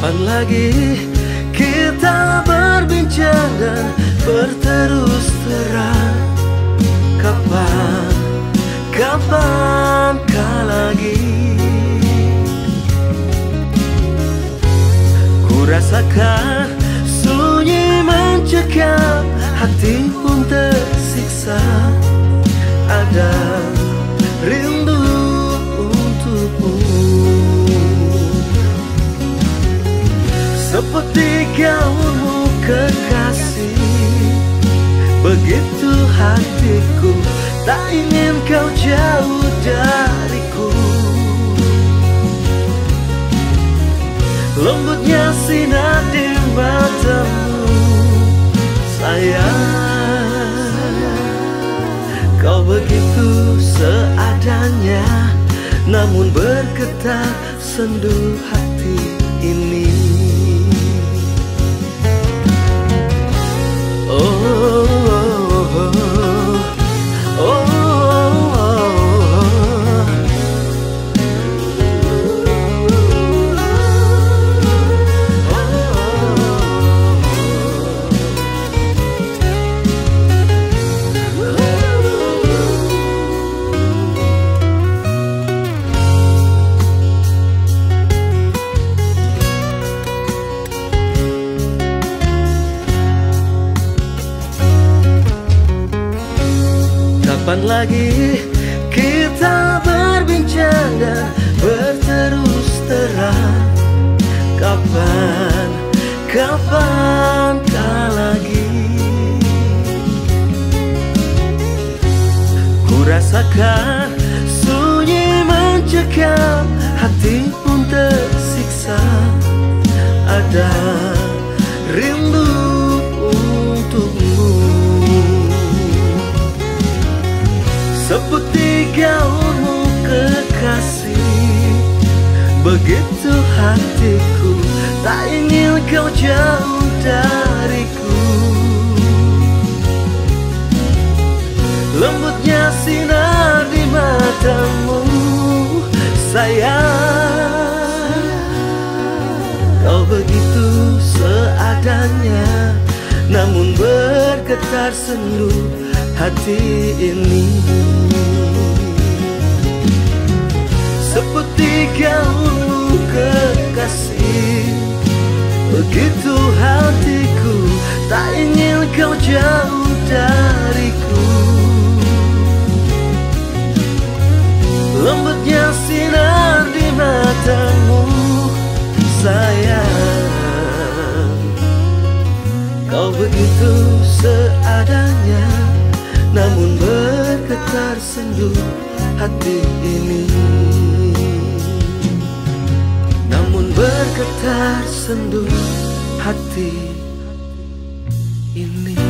Kapan lagi kita berbincang dan berterus terang? Kapan, kapan kah lagi? Ku rasakan sunyi mencekam Hati pun tersiksa Seperti gaunmu kekasih. Begitu hatiku Tak ingin kau jauh dariku. Lembutnya sinar di matamu Sayang. Kau begitu seadanya Namun bergetar sendu hati ini Kapan lagi kita berbincang dan berterus terang? Kapan, kapan kah lagi? Ku rasakan sunyi mencekam Hati pun tersiksa. Ada kekasih Begitu hatiku Tak ingin kau jauh dariku. Lembutnya sinar di matamu Sayang. Kau begitu seadanya Namun bergetar sendu hati ini Gaunmu kekasih. Begitu hatiku Tak ingin kau jauh dariku. Lembutnya sinar di matamu Sayang. Kau begitu seadanya Namun bergetar sendu hati ini Ketersendut hati ini.